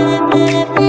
Yeah.